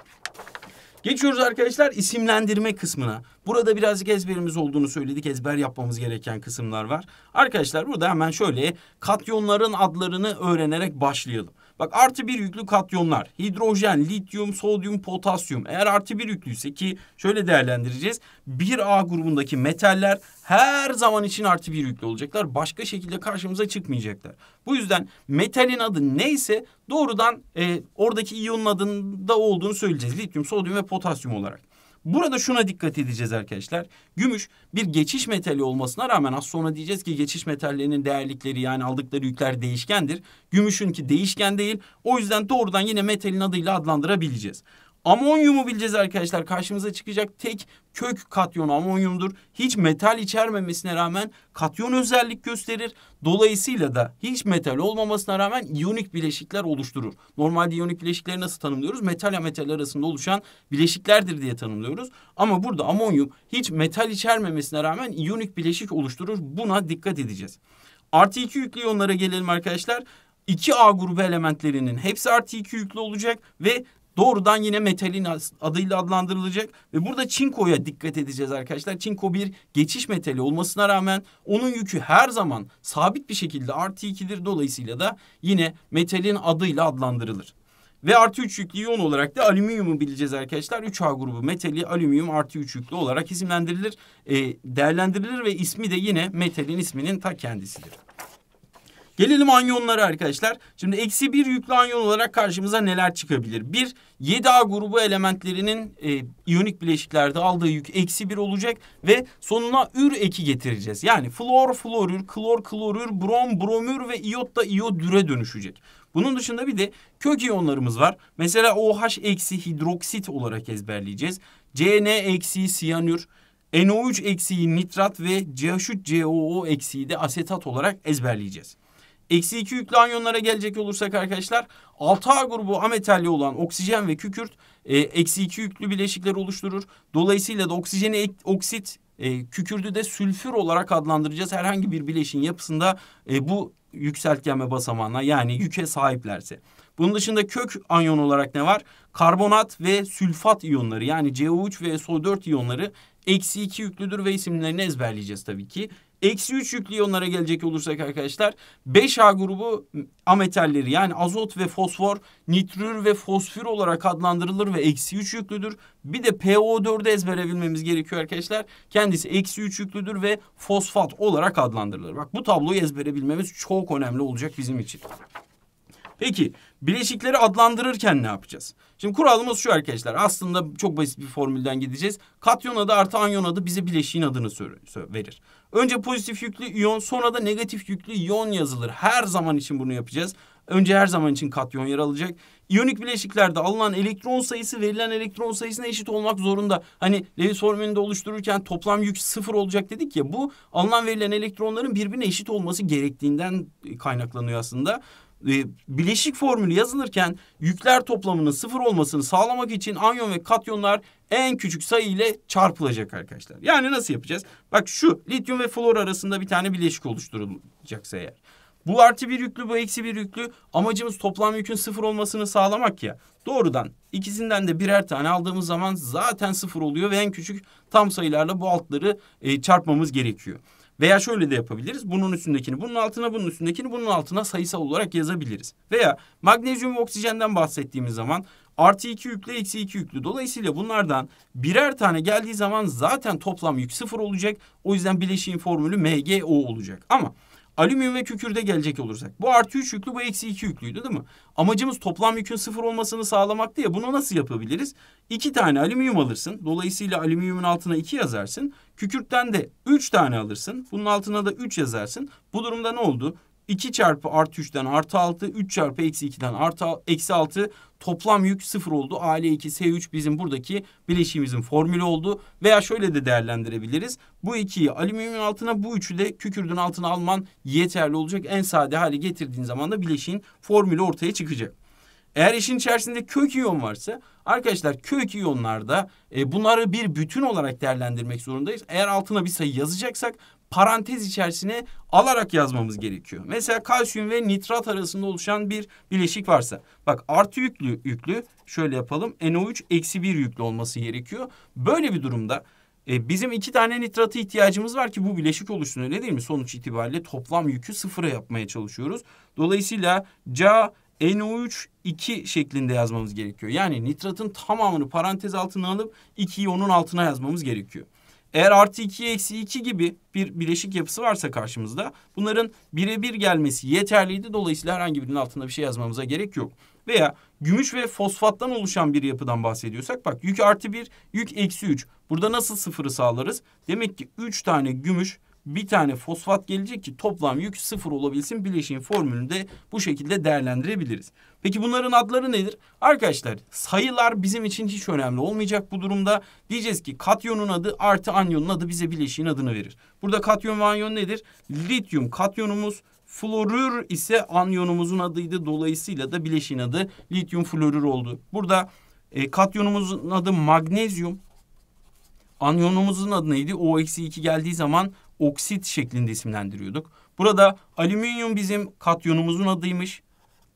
Geçiyoruz arkadaşlar isimlendirme kısmına. Burada birazcık ezberimiz olduğunu söyledik. Ezber yapmamız gereken kısımlar var. Arkadaşlar burada hemen şöyle katyonların adlarını öğrenerek başlayalım. Bak artı bir yüklü katyonlar hidrojen, lityum, sodyum, potasyum. Eğer artı bir yüklüyse ki şöyle değerlendireceğiz. Bir A grubundaki metaller her zaman için artı bir yüklü olacaklar. Başka şekilde karşımıza çıkmayacaklar. Bu yüzden metalin adı neyse doğrudan e, oradaki iyonun adında olduğunu söyleyeceğiz. Lityum, sodyum ve potasyum olarak. Burada şuna dikkat edeceğiz arkadaşlar. Gümüş bir geçiş metali olmasına rağmen az sonra diyeceğiz ki geçiş metallerinin değerlikleri yani aldıkları yükler değişkendir. Gümüşünki değişken değil. O yüzden doğrudan yine metalin adıyla adlandırabileceğiz. Amonyumu bileceğiz arkadaşlar. Karşımıza çıkacak tek kök katyonu amonyumdur. Hiç metal içermemesine rağmen katyon özellik gösterir. Dolayısıyla da hiç metal olmamasına rağmen iyonik bileşikler oluşturur. Normalde iyonik bileşikleri nasıl tanımlıyoruz? Metal ile metal arasında oluşan bileşiklerdir diye tanımlıyoruz. Ama burada amonyum hiç metal içermemesine rağmen iyonik bileşik oluşturur. Buna dikkat edeceğiz. Artı iki yüklü iyonlara gelelim arkadaşlar. 2A grubu elementlerinin hepsi artı iki yüklü olacak ve doğrudan yine metalin adıyla adlandırılacak ve burada çinkoya dikkat edeceğiz arkadaşlar. Çinko bir geçiş metali olmasına rağmen onun yükü her zaman sabit bir şekilde artı ikidir. Dolayısıyla da yine metalin adıyla adlandırılır. Ve artı üç yüklü iyon olarak da alüminyumu bileceğiz arkadaşlar. 3A grubu metali alüminyum artı üç yüklü olarak isimlendirilir, e, değerlendirilir ve ismi de yine metalin isminin ta kendisidir. Gelelim anyonlara arkadaşlar. Şimdi eksi bir yüklü anyon olarak karşımıza neler çıkabilir? Bir, 7A grubu elementlerinin e, iyonik bileşiklerde aldığı yük eksi bir olacak ve sonuna ür eki getireceğiz. Yani flor, florür, klor, klorür, brom, bromür ve iyot da iyodüre dönüşecek. Bunun dışında bir de kök iyonlarımız var. Mesela OH eksi hidroksit olarak ezberleyeceğiz. CN eksi siyanür, NO3 eksiği nitrat ve CH3COO eksiği de asetat olarak ezberleyeceğiz. Eksi iki yüklü anyonlara gelecek olursak arkadaşlar 6A grubu ametalli olan oksijen ve kükürt e, eksi iki yüklü bileşikler oluşturur. Dolayısıyla da oksijeni oksit e, kükürdü de sülfür olarak adlandıracağız. Herhangi bir bileşin yapısında e, bu yükseltgenme basamağına yani yüke sahiplerse. Bunun dışında kök anyon olarak ne var? Karbonat ve sülfat iyonları yani CO3 ve SO4 iyonları eksi iki yüklüdür ve isimlerini ezberleyeceğiz tabii ki. Eksi üç yüklü iyonlara gelecek olursak arkadaşlar 5A grubu ametalleri yani azot ve fosfor nitrür ve fosfür olarak adlandırılır ve eksi üç yüklüdür. Bir de PO4'ü ezbere bilmemiz gerekiyor arkadaşlar. Kendisi eksi üç yüklüdür ve fosfat olarak adlandırılır. Bak bu tabloyu ezbere bilmemiz çok önemli olacak bizim için. Peki bileşikleri adlandırırken ne yapacağız? Şimdi kuralımız şu arkadaşlar. Aslında çok basit bir formülden gideceğiz. Katyon adı artı anyon adı bize bileşiğin adını verir. Önce pozitif yüklü iyon sonra da negatif yüklü iyon yazılır. Her zaman için bunu yapacağız. Önce her zaman için katyon yer alacak. İyonik bileşiklerde alınan elektron sayısı verilen elektron sayısına eşit olmak zorunda. Hani Lewis formülünde oluştururken toplam yük sıfır olacak dedik ya. Bu alınan verilen elektronların birbirine eşit olması gerektiğinden kaynaklanıyor aslında. Bileşik formülü yazılırken yükler toplamının sıfır olmasını sağlamak için anyon ve katyonlar en küçük sayı ile çarpılacak arkadaşlar. Yani nasıl yapacağız? Bak şu lityum ve flor arasında bir tane bileşik oluşturulacaksa eğer. Bu artı bir yüklü, bu eksi bir yüklü. Amacımız toplam yükün sıfır olmasını sağlamak ya. Doğrudan ikisinden de birer tane aldığımız zaman zaten sıfır oluyor ve en küçük tam sayılarla bu altları e, çarpmamız gerekiyor. Veya şöyle de yapabiliriz. Bunun üstündekini bunun altına, bunun üstündekini bunun altına sayısal olarak yazabiliriz. Veya magnezyum ve oksijenden bahsettiğimiz zaman artı iki yüklü, eksi iki yüklü. Dolayısıyla bunlardan birer tane geldiği zaman zaten toplam yük sıfır olacak. O yüzden bileşiğin formülü MgO olacak. Ama alüminyum ve kükürde gelecek olursak. Bu artı üç yüklü bu eksi iki yüklüydü değil mi? Amacımız toplam yükün sıfır olmasını sağlamaktı ya. Bunu nasıl yapabiliriz? İki tane alüminyum alırsın. Dolayısıyla alüminyumun altına iki yazarsın. Kükürtten de üç tane alırsın. Bunun altına da üç yazarsın. Bu durumda ne oldu? 2 çarpı artı 3'ten artı 6, 3 çarpı eksi 2'den artı eksi 6 toplam yük 0 oldu. AL2 S3 bizim buradaki bileşiğimizin formülü oldu. Veya şöyle de değerlendirebiliriz. Bu 2'yi alüminyumun altına bu 3'ü de kükürdün altına alman yeterli olacak. En sade hale getirdiğin zaman da bileşiğin formülü ortaya çıkacak. Eğer işin içerisinde kök iyon varsa arkadaşlar kök iyonlarda e, bunları bir bütün olarak değerlendirmek zorundayız. Eğer altına bir sayı yazacaksak parantez içerisine alarak yazmamız gerekiyor. Mesela kalsiyum ve nitrat arasında oluşan bir bileşik varsa. Bak artı yüklü yüklü şöyle yapalım. NO3 eksi bir yüklü olması gerekiyor. Böyle bir durumda e, bizim iki tane nitratı ihtiyacımız var ki bu bileşik oluşsun öyle değil mi? Sonuç itibariyle toplam yükü sıfıra yapmaya çalışıyoruz. Dolayısıyla Ca NO3 2 şeklinde yazmamız gerekiyor. Yani nitratın tamamını parantez altına alıp 2'yi onun altına yazmamız gerekiyor. Eğer artı 2 eksi 2 gibi bir bileşik yapısı varsa karşımızda bunların birebir gelmesi yeterliydi. Dolayısıyla herhangi birinin altında bir şey yazmamıza gerek yok. Veya gümüş ve fosfattan oluşan bir yapıdan bahsediyorsak bak yük artı 1, yük eksi 3. Burada nasıl sıfırı sağlarız? Demek ki 3 tane gümüş bir tane fosfat gelecek ki toplam yük sıfır olabilsin. Bileşiğin formülünü de bu şekilde değerlendirebiliriz. Peki bunların adları nedir? Arkadaşlar sayılar bizim için hiç önemli olmayacak bu durumda. Diyeceğiz ki katyonun adı artı anyonun adı bize bileşiğin adını verir. Burada katyon ve anyon nedir? Lityum katyonumuz, florür ise anyonumuzun adıydı. Dolayısıyla da bileşiğin adı lityum florür oldu. Burada e, katyonumuzun adı magnezyum. Anyonumuzun adı neydi? O-2 geldiği zaman oksit şeklinde isimlendiriyorduk. Burada alüminyum bizim katyonumuzun adıymış.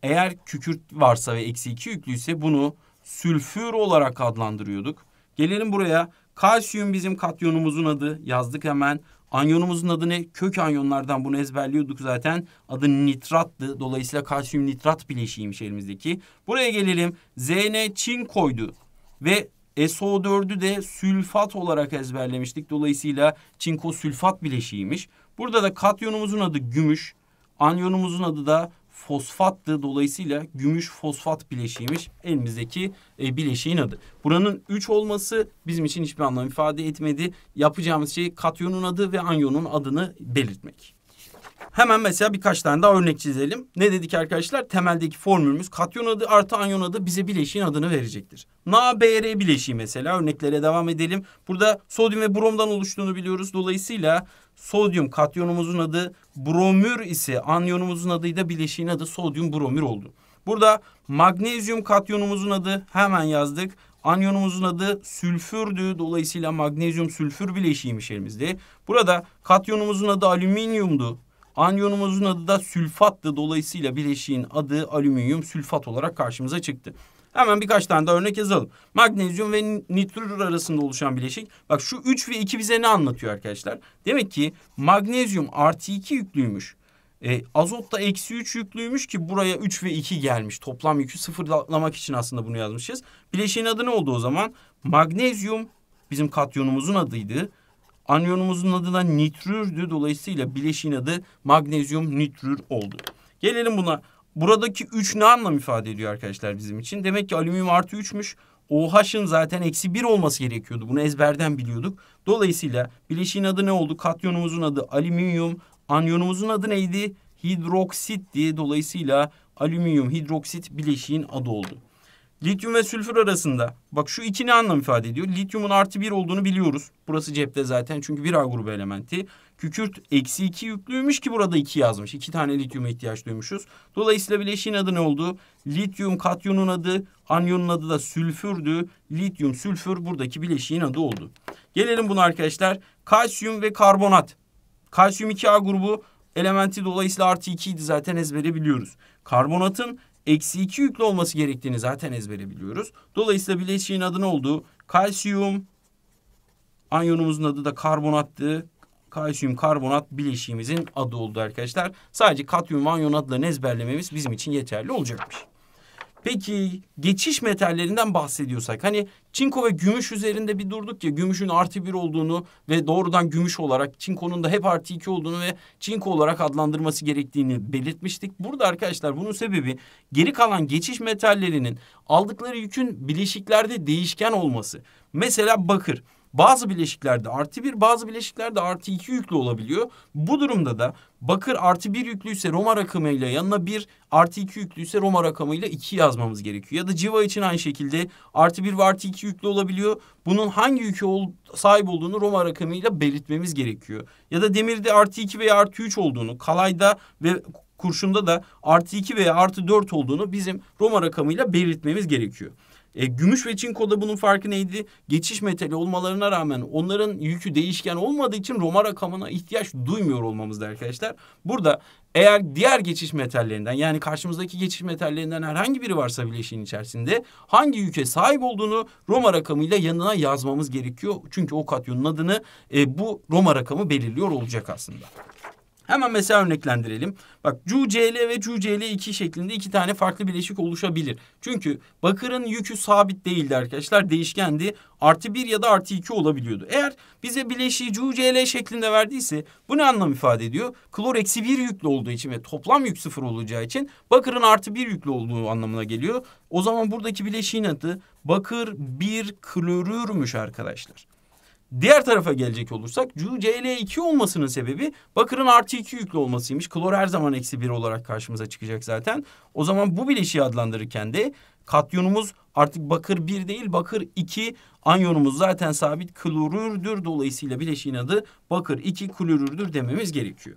Eğer kükürt varsa ve eksi iki yüklüyse bunu sülfür olarak adlandırıyorduk. Gelelim buraya. Kalsiyum bizim katyonumuzun adı. Yazdık hemen. Anyonumuzun adı ne? Kök anyonlardan bunu ezberliyorduk zaten. Adı nitrattı. Dolayısıyla kalsiyum nitrat bileşiğiymiş elimizdeki. Buraya gelelim. Zn çin koydu. Ve SO4'ü de sülfat olarak ezberlemiştik. Dolayısıyla çinko sülfat bileşiğiymiş. Burada da katyonumuzun adı gümüş. Anyonumuzun adı da fosfattı. Dolayısıyla gümüş fosfat bileşiğiymiş elimizdeki e, bileşiğin adı. Buranın 3 olması bizim için hiçbir anlam ifade etmedi. Yapacağımız şey katyonun adı ve anyonun adını belirtmek. Hemen mesela birkaç tane daha örnek çizelim. Ne dedik arkadaşlar? Temeldeki formülümüz katyon adı artı anyon adı bize bileşiğin adını verecektir. NaBr bileşiği mesela örneklere devam edelim. Burada sodyum ve bromdan oluştuğunu biliyoruz. Dolayısıyla sodyum katyonumuzun adı bromür ise anyonumuzun adıyla bileşiğin adı sodyum bromür oldu. Burada magnezyum katyonumuzun adı hemen yazdık. Anyonumuzun adı sülfürdü. Dolayısıyla magnezyum sülfür bileşiğiymiş elimizde. Burada katyonumuzun adı alüminyumdu. Anyonumuzun adı da sülfattı. Dolayısıyla bileşiğin adı alüminyum sülfat olarak karşımıza çıktı. Hemen birkaç tane daha örnek yazalım. Magnezyum ve nitrür arasında oluşan bileşik. Bak şu 3 ve 2 bize ne anlatıyor arkadaşlar? Demek ki magnezyum artı 2 yüklüymüş. E, azot da eksi 3 yüklüymüş ki buraya 3 ve 2 gelmiş. Toplam yükü sıfırlamak için aslında bunu yazmışız. Bileşiğin adı ne oldu o zaman? Magnezyum bizim katyonumuzun adıydı. Anyonumuzun adı da nitrürdü. Dolayısıyla bileşiğin adı magnezyum nitrür oldu. Gelelim buna. Buradaki üç ne anlam ifade ediyor arkadaşlar bizim için? Demek ki alüminyum artı üçmüş. OH'ın zaten eksi bir olması gerekiyordu. Bunu ezberden biliyorduk. Dolayısıyla bileşiğin adı ne oldu? Katyonumuzun adı alüminyum. Anyonumuzun adı neydi? Hidroksit diye. Dolayısıyla alüminyum hidroksit bileşiğin adı oldu. Lityum ve sülfür arasında bak şu iki ne anlam ifade ediyor? Lityumun artı bir olduğunu biliyoruz. Burası cepte zaten çünkü bir A grubu elementi. Kükürt eksi iki yüklüymüş ki burada iki yazmış. İki tane lityuma ihtiyaç duymuşuz. Dolayısıyla bileşiğin adı ne oldu? Lityum katyonun adı, anyonun adı da sülfürdü. Lityum sülfür buradaki bileşiğin adı oldu. Gelelim buna arkadaşlar. Kalsiyum ve karbonat. Kalsiyum 2A grubu elementi dolayısıyla artı 2 idi zaten ezbere biliyoruz. Karbonatın eksi 2 yüklü olması gerektiğini zaten ezbere biliyoruz. Dolayısıyla bileşiğin adı ne oldu? Kalsiyum, anyonumuzun adı da karbonattı. Kalsiyum karbonat bileşiğimizin adı oldu arkadaşlar. Sadece katyum ve anyon adlarını ezberlememiz bizim için yeterli olacakmış. Peki geçiş metallerinden bahsediyorsak hani çinko ve gümüş üzerinde bir durduk ya gümüşün artı bir olduğunu ve doğrudan gümüş olarak çinkonun da hep artı iki olduğunu ve çinko olarak adlandırması gerektiğini belirtmiştik. Burada arkadaşlar bunun sebebi geri kalan geçiş metallerinin aldıkları yükün bileşiklerde değişken olması. Mesela bakır. Bazı bileşiklerde artı bir bazı bileşiklerde artı iki yüklü olabiliyor. Bu durumda da bakır artı bir yüklüyse Roma rakamıyla yanına bir artı iki yüklüyse Roma rakamıyla iki yazmamız gerekiyor. Ya da civa için aynı şekilde artı bir ve artı iki yüklü olabiliyor. Bunun hangi yükü ol, sahip olduğunu Roma rakamıyla belirtmemiz gerekiyor. Ya da demirde artı iki veya artı üç olduğunu, kalayda ve kurşunda da artı iki veya artı dört olduğunu bizim Roma rakamıyla belirtmemiz gerekiyor. E, gümüş ve çinkoda bunun farkı neydi? Geçiş metali olmalarına rağmen onların yükü değişken olmadığı için Roma rakamına ihtiyaç duymuyor olmamızda arkadaşlar. Burada eğer diğer geçiş metallerinden yani karşımızdaki geçiş metallerinden herhangi biri varsa bileşiğin içerisinde hangi yüke sahip olduğunu Roma rakamıyla yanına yazmamız gerekiyor. Çünkü o katyonun adını e, bu Roma rakamı belirliyor olacak aslında. Hemen mesela örneklendirelim. Bak CuCl ve CuCl2 şeklinde iki tane farklı bileşik oluşabilir. Çünkü bakırın yükü sabit değildi arkadaşlar. Değişkendi. Artı bir ya da artı iki olabiliyordu. Eğer bize bileşiği CuCl şeklinde verdiyse bu ne anlam ifade ediyor? Klor eksi bir yüklü olduğu için ve toplam yük sıfır olacağı için bakırın artı bir yüklü olduğu anlamına geliyor. O zaman buradaki bileşiğin adı bakır bir klorürmüş arkadaşlar. Diğer tarafa gelecek olursak CuCl2 olmasının sebebi bakırın artı 2 yüklü olmasıymış. Klor her zaman eksi 1 olarak karşımıza çıkacak zaten. O zaman bu bileşiği adlandırırken de katyonumuz artık bakır 1 değil bakır 2 anyonumuz zaten sabit klorürdür. Dolayısıyla bileşiğin adı bakır 2 klorürdür dememiz gerekiyor.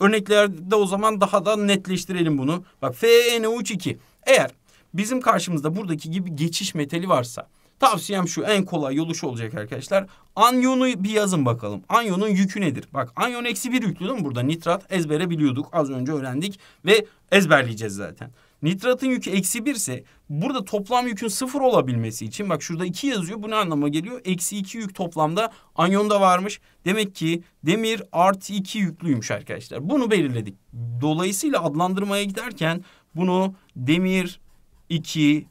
Örneklerde o zaman daha da netleştirelim bunu. Bak FeNO3 eğer bizim karşımızda buradaki gibi geçiş metali varsa Tavsiyem şu en kolay yolu şu olacak arkadaşlar. Anyonu bir yazın bakalım. Anyonun yükü nedir? Bak anyon eksi bir yüklü değil mi burada? Nitrat ezbere biliyorduk. Az önce öğrendik ve ezberleyeceğiz zaten. Nitratın yükü eksi birse burada toplam yükün sıfır olabilmesi için bak şurada iki yazıyor. Bu ne anlama geliyor? Eksi iki yük toplamda anyonda varmış. Demek ki demir artı iki yüklüymüş arkadaşlar. Bunu belirledik. Dolayısıyla adlandırmaya giderken bunu demir iki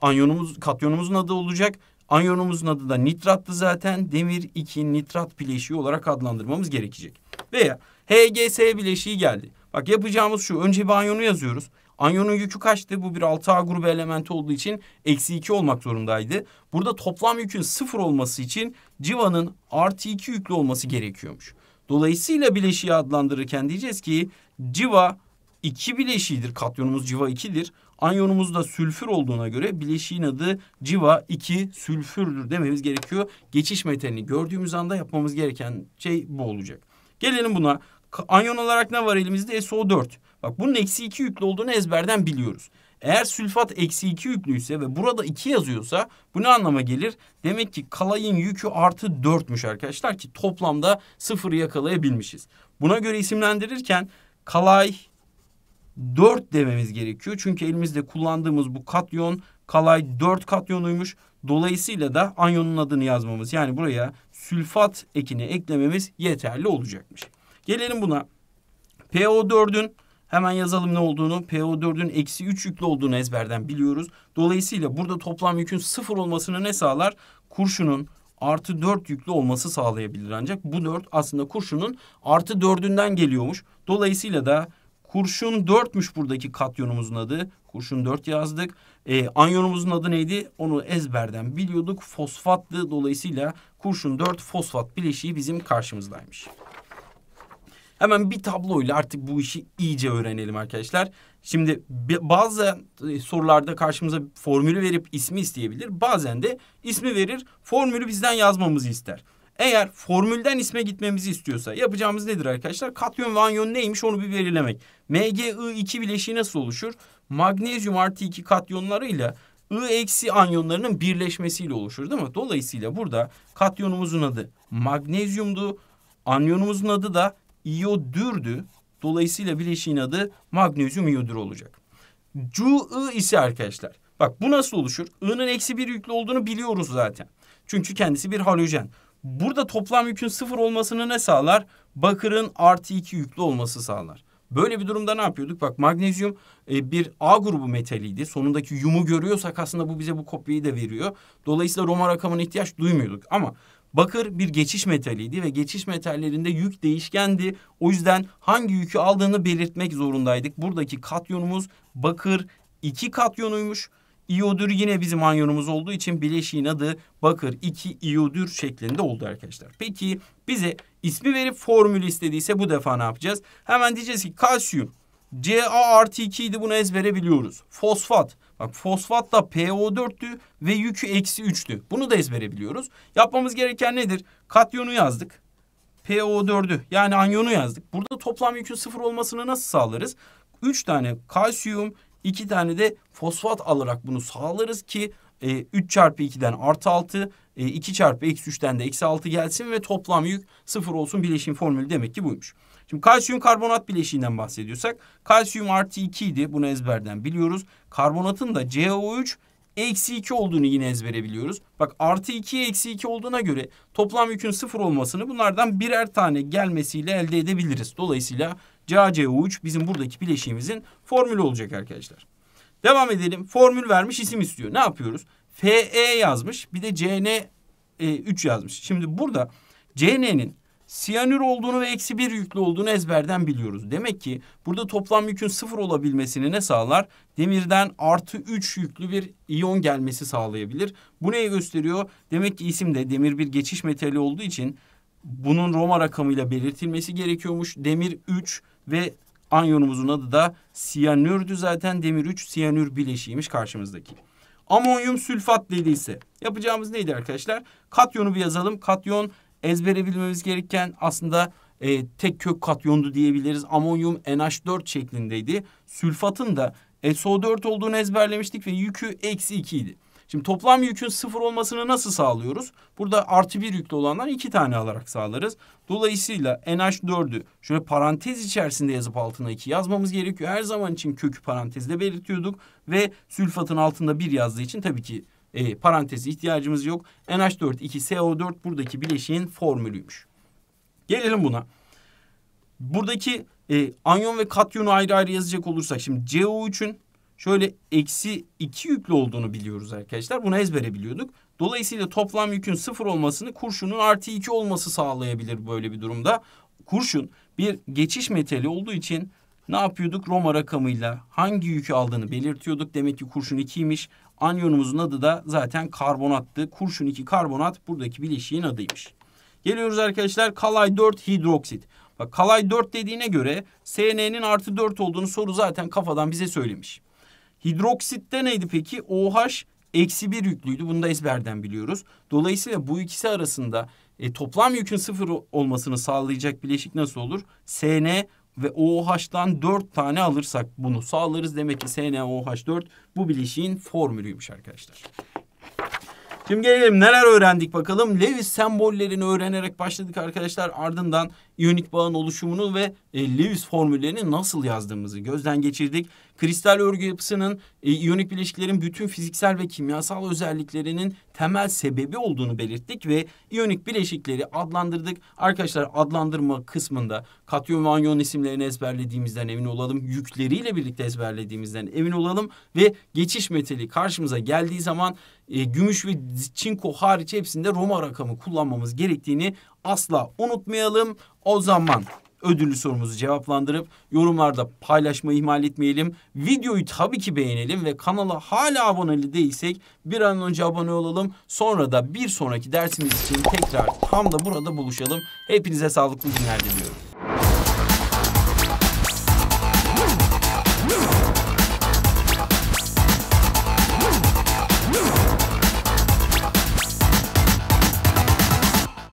anyonumuz, katyonumuzun adı olacak. Anyonumuzun adı da nitrattı zaten. Demir 2 nitrat bileşiği olarak adlandırmamız gerekecek. Veya HGS bileşiği geldi. Bak yapacağımız şu. Önce bir anyonu yazıyoruz. Anyonun yükü kaçtı? Bu bir 6A grubu elementi olduğu için eksi 2 olmak zorundaydı. Burada toplam yükün sıfır olması için civanın artı 2 yüklü olması gerekiyormuş. Dolayısıyla bileşiği adlandırırken diyeceğiz ki civa 2 bileşiğidir. Katyonumuz civa 2'dir. Anyonumuz da sülfür olduğuna göre bileşiğin adı civa 2 sülfürdür dememiz gerekiyor. Geçiş metalini gördüğümüz anda yapmamız gereken şey bu olacak. Gelelim buna. Anyon olarak ne var elimizde? SO4. Bak bunun eksi 2 yüklü olduğunu ezberden biliyoruz. Eğer sülfat eksi 2 yüklüyse ve burada 2 yazıyorsa bu ne anlama gelir? Demek ki kalayın yükü artı 4'müş arkadaşlar ki toplamda sıfırı yakalayabilmişiz. Buna göre isimlendirirken kalay 4 dememiz gerekiyor. Çünkü elimizde kullandığımız bu katyon kalay 4 katyonuymuş. Dolayısıyla da anyonun adını yazmamız yani buraya sülfat ekini eklememiz yeterli olacakmış. Gelelim buna. PO4'ün hemen yazalım ne olduğunu. PO4'ün eksi 3 yüklü olduğunu ezberden biliyoruz. Dolayısıyla burada toplam yükün sıfır olmasını ne sağlar? Kurşunun artı 4 yüklü olması sağlayabilir ancak bu 4 aslında kurşunun artı 4'ünden geliyormuş. Dolayısıyla da Kurşun 4'müş buradaki katyonumuzun adı. Kurşun 4 yazdık. E, anyonumuzun adı neydi? Onu ezberden biliyorduk. Fosfatlı dolayısıyla kurşun 4 fosfat bileşiği bizim karşımızdaymış. Hemen bir tabloyla artık bu işi iyice öğrenelim arkadaşlar. Şimdi bazı e, sorularda karşımıza formülü verip ismi isteyebilir. Bazen de ismi verir, formülü bizden yazmamızı ister. Eğer formülden isme gitmemizi istiyorsa yapacağımız nedir arkadaşlar? Katyon ve anyon neymiş onu bir belirlemek. MgI2 bileşiği nasıl oluşur? Magnezyum artı 2 katyonlarıyla I eksi anyonlarının birleşmesiyle oluşur değil mi? Dolayısıyla burada katyonumuzun adı magnezyumdu. Anyonumuzun adı da iyodürdü. Dolayısıyla bileşiğin adı magnezyum iyodür olacak. Cu I ise arkadaşlar. Bak bu nasıl oluşur? I'nın eksi bir yüklü olduğunu biliyoruz zaten. Çünkü kendisi bir halojen. Burada toplam yükün sıfır olmasını ne sağlar? Bakırın artı iki yüklü olması sağlar. Böyle bir durumda ne yapıyorduk? Bak magnezyum e, bir A grubu metaliydi. Sonundaki yumu görüyorsak aslında bu bize bu kopyayı da veriyor. Dolayısıyla Roma rakamına ihtiyaç duymuyorduk. Ama bakır bir geçiş metaliydi ve geçiş metallerinde yük değişkendi. O yüzden hangi yükü aldığını belirtmek zorundaydık. Buradaki katyonumuz bakır iki katyonuymuş. İyodür yine bizim anyonumuz olduğu için bileşiğin adı bakır 2 iyodür şeklinde oldu arkadaşlar. Peki bize ismi verip formülü istediyse bu defa ne yapacağız? Hemen diyeceğiz ki kalsiyum Ca artı 2 idi bunu ezbere biliyoruz. Fosfat. Bak fosfat da PO4'tü ve yükü eksi 3'tü. Bunu da ezbere biliyoruz. Yapmamız gereken nedir? Katyonu yazdık. PO4'ü yani anyonu yazdık. Burada toplam yükün sıfır olmasını nasıl sağlarız? 3 tane kalsiyum, 2 tane de fosfat alarak bunu sağlarız ki e, 3 çarpı 2'den artı 6, e, 2 çarpı eksi 3'ten de eksi 6 gelsin ve toplam yük sıfır olsun bileşim formülü demek ki buymuş. Şimdi kalsiyum karbonat bileşiğinden bahsediyorsak kalsiyum artı 2 idi bunu ezberden biliyoruz. Karbonatın da CO3 eksi 2 olduğunu yine ezbere biliyoruz. Bak artı 2 eksi 2 olduğuna göre toplam yükün sıfır olmasını bunlardan birer tane gelmesiyle elde edebiliriz. Dolayısıyla CaCO3 bizim buradaki bileşiğimizin formülü olacak arkadaşlar. Devam edelim. Formül vermiş isim istiyor. Ne yapıyoruz? FE yazmış bir de CN3 yazmış. Şimdi burada CN'nin siyanür olduğunu ve eksi bir yüklü olduğunu ezberden biliyoruz. Demek ki burada toplam yükün sıfır olabilmesini ne sağlar? Demirden artı üç yüklü bir iyon gelmesi sağlayabilir. Bu neyi gösteriyor? Demek ki isimde demir bir geçiş metali olduğu için bunun Roma rakamıyla belirtilmesi gerekiyormuş. Demir 3 ve anyonumuzun adı da siyanürdü zaten. Demir 3 siyanür bileşiğiymiş karşımızdaki. Amonyum sülfat dediyse yapacağımız neydi arkadaşlar? Katyonu bir yazalım. Katyon ezbere bilmemiz gereken aslında e, tek kök katyondu diyebiliriz. Amonyum NH4 şeklindeydi. Sülfatın da SO4 olduğunu ezberlemiştik ve yükü eksi 2 idi. Şimdi toplam yükün sıfır olmasını nasıl sağlıyoruz? Burada artı bir yüklü olanlar iki tane alarak sağlarız. Dolayısıyla NH4'ü şöyle parantez içerisinde yazıp altına iki yazmamız gerekiyor. Her zaman için kökü parantezde belirtiyorduk. Ve sülfatın altında bir yazdığı için tabii ki e, parantezi ihtiyacımız yok. NH4 2 CO4 buradaki bileşiğin formülüymüş. Gelelim buna. Buradaki e, anyon ve katyonu ayrı ayrı yazacak olursak şimdi CO3'ün şöyle eksi iki yüklü olduğunu biliyoruz arkadaşlar. Bunu ezbere biliyorduk. Dolayısıyla toplam yükün sıfır olmasını kurşunun artı iki olması sağlayabilir böyle bir durumda. Kurşun bir geçiş metali olduğu için ne yapıyorduk? Roma rakamıyla hangi yükü aldığını belirtiyorduk. Demek ki kurşun 2'ymiş. Anyonumuzun adı da zaten karbonattı. Kurşun 2 karbonat buradaki bileşiğin adıymış. Geliyoruz arkadaşlar kalay 4 hidroksit. Bak kalay 4 dediğine göre SN'nin artı 4 olduğunu soru zaten kafadan bize söylemiş. Hidroksitte neydi peki? OH eksi bir yüklüydü. Bunu da ezberden biliyoruz. Dolayısıyla bu ikisi arasında e, toplam yükün sıfır olmasını sağlayacak bileşik nasıl olur? SN ve OH'dan dört tane alırsak bunu sağlarız. Demek ki SnOH4 bu bileşiğin formülüymüş arkadaşlar. Şimdi gelelim neler öğrendik bakalım. Lewis sembollerini öğrenerek başladık arkadaşlar. Ardından iyonik bağın oluşumunu ve e, Lewis formüllerini nasıl yazdığımızı gözden geçirdik. Kristal örgü yapısının e, iyonik bileşiklerin bütün fiziksel ve kimyasal özelliklerinin temel sebebi olduğunu belirttik ve iyonik bileşikleri adlandırdık. Arkadaşlar adlandırma kısmında katyon ve anyon isimlerini ezberlediğimizden emin olalım. Yükleriyle birlikte ezberlediğimizden emin olalım ve geçiş metali karşımıza geldiği zaman e, gümüş ve çinko hariç hepsinde Roma rakamı kullanmamız gerektiğini asla unutmayalım. O zaman ödüllü sorumuzu cevaplandırıp yorumlarda paylaşmayı ihmal etmeyelim. Videoyu tabii ki beğenelim ve kanala hala abone değilsek bir an önce abone olalım. Sonra da bir sonraki dersimiz için tekrar tam da burada buluşalım. Hepinize sağlıklı günler diliyorum.